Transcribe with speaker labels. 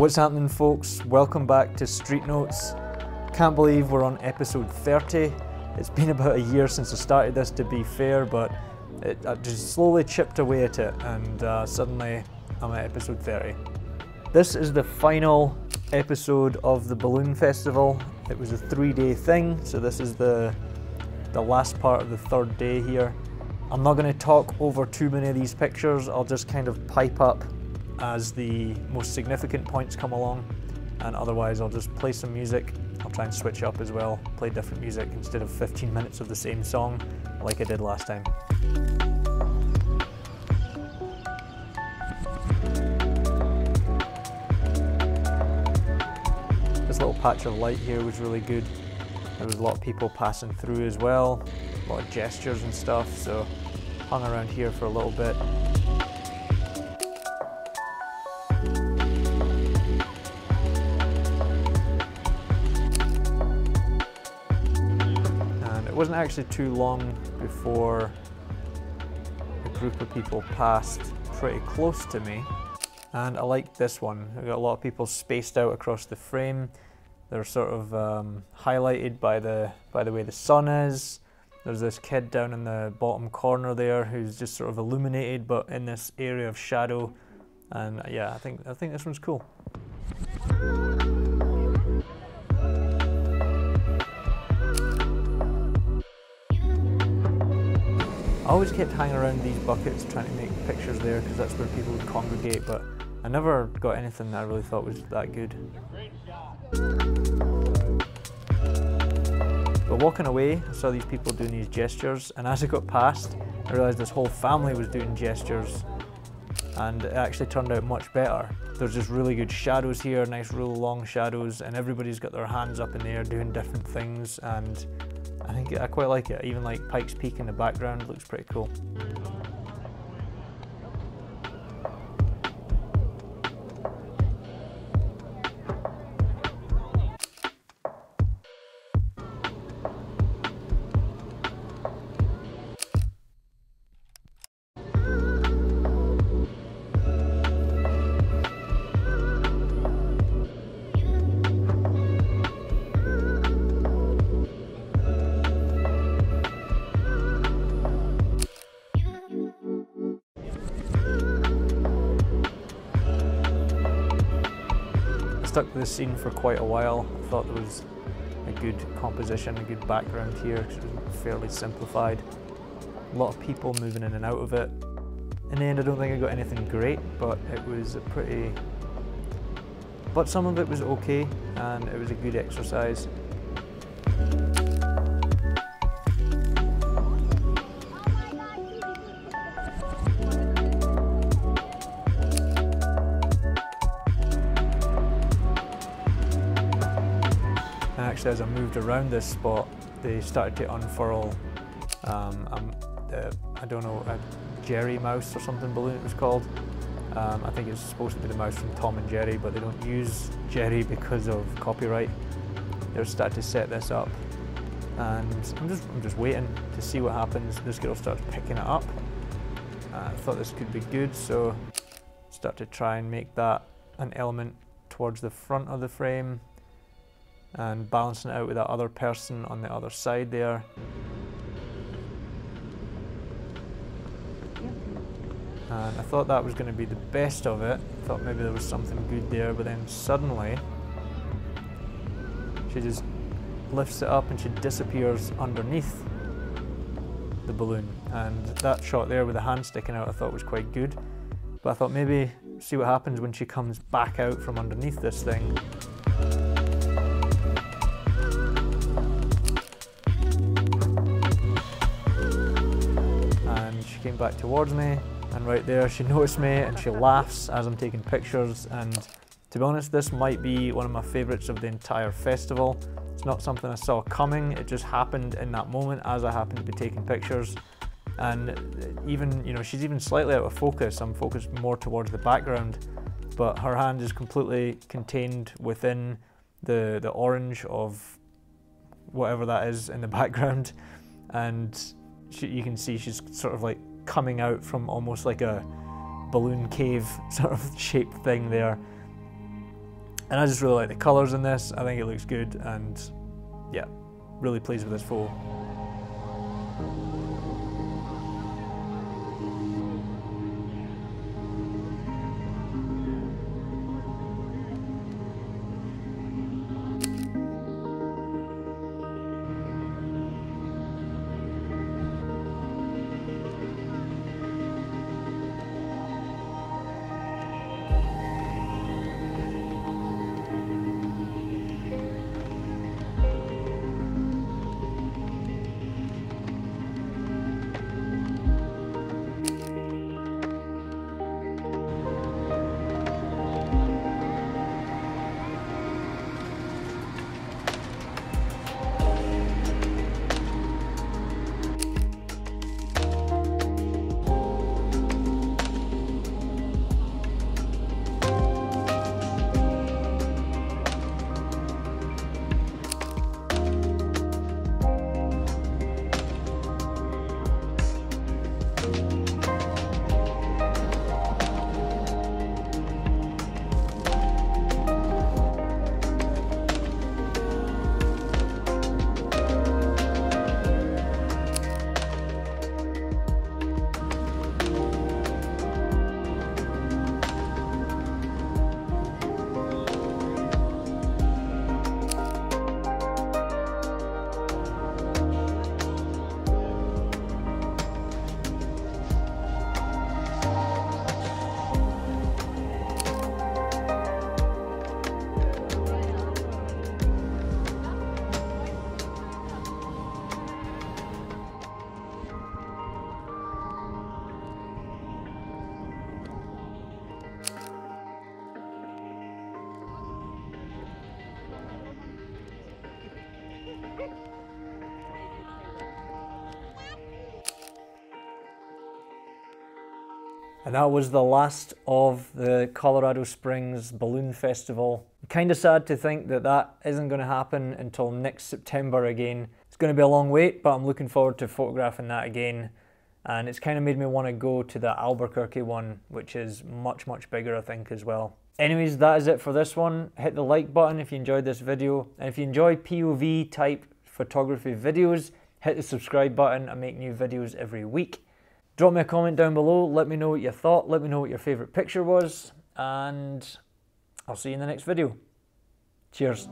Speaker 1: What's happening folks? Welcome back to Street Notes. Can't believe we're on episode 30. It's been about a year since I started this to be fair, but it, I just slowly chipped away at it and uh, suddenly I'm at episode 30. This is the final episode of the Balloon Festival. It was a three day thing, so this is the, the last part of the third day here. I'm not going to talk over too many of these pictures, I'll just kind of pipe up as the most significant points come along and otherwise I'll just play some music. I'll try and switch up as well, play different music instead of 15 minutes of the same song like I did last time. This little patch of light here was really good. There was a lot of people passing through as well, a lot of gestures and stuff, so hung around here for a little bit. Wasn't actually too long before a group of people passed pretty close to me and I liked this one. I've got a lot of people spaced out across the frame. They're sort of um, highlighted by the by the way the sun is. There's this kid down in the bottom corner there who's just sort of illuminated but in this area of shadow and yeah I think I think this one's cool. I always kept hanging around these buckets trying to make pictures there because that's where people would congregate, but I never got anything that I really thought was that good. But walking away, I saw these people doing these gestures, and as I got past, I realised this whole family was doing gestures, and it actually turned out much better. There's just really good shadows here, nice, real long shadows, and everybody's got their hands up in the air doing different things, and I think I quite like it. Even like Pikes Peak in the background looks pretty cool. Stuck to this scene for quite a while. I thought there was a good composition, a good background here because it was fairly simplified. A lot of people moving in and out of it. In the end, I don't think I got anything great, but it was a pretty. But some of it was okay, and it was a good exercise. Actually as I moved around this spot, they started to unfurl, um, um, uh, I don't know, a Jerry mouse or something balloon it was called. Um, I think it's supposed to be the mouse from Tom and Jerry, but they don't use Jerry because of copyright. They're starting to set this up, and I'm just I'm just waiting to see what happens. This girl starts picking it up. Uh, I thought this could be good, so start to try and make that an element towards the front of the frame and balancing it out with that other person on the other side there. And I thought that was going to be the best of it. Thought maybe there was something good there, but then suddenly she just lifts it up and she disappears underneath the balloon. And that shot there with the hand sticking out I thought was quite good. But I thought maybe see what happens when she comes back out from underneath this thing. Came back towards me and right there she noticed me and she laughs as I'm taking pictures and to be honest this might be one of my favourites of the entire festival. It's not something I saw coming, it just happened in that moment as I happened to be taking pictures and even, you know, she's even slightly out of focus. I'm focused more towards the background but her hand is completely contained within the, the orange of whatever that is in the background and she, you can see she's sort of like coming out from almost like a balloon cave sort of shaped thing there. And I just really like the colours in this. I think it looks good and yeah, really pleased with this photo. And that was the last of the Colorado Springs Balloon Festival. Kind of sad to think that that isn't going to happen until next September again. It's going to be a long wait, but I'm looking forward to photographing that again. And it's kind of made me want to go to the Albuquerque one, which is much, much bigger, I think, as well. Anyways, that is it for this one. Hit the like button if you enjoyed this video. And if you enjoy POV type photography videos, hit the subscribe button. I make new videos every week. Drop me a comment down below. Let me know what you thought. Let me know what your favourite picture was. And I'll see you in the next video. Cheers.